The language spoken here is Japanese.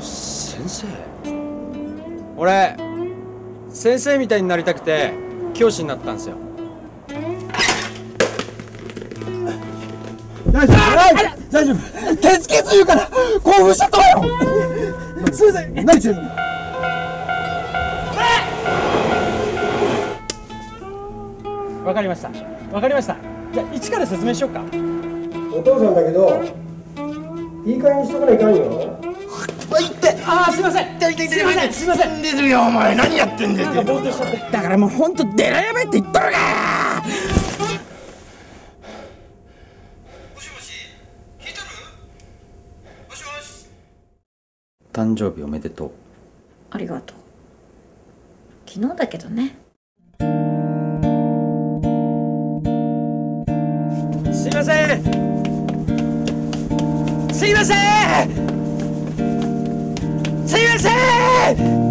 先生。俺先生みたいになりたくて教師になったんですよ。大丈夫。大丈夫。手つけず言うから興奮しちゃったわよ。すいません何してるの？わかりました。わかりました。じゃあ一から説明しようか。お父さんだけどいい加減にしとかないかんよ。ああすいません。すいませんすいません。出てるよお前。何やってんだよ。なんかぼーっとしちゃって。だからもうほんとデラやめって言っとる？か誕生日おめでとう。ありがとう。昨日だけどね。すいませんすいません。すいません。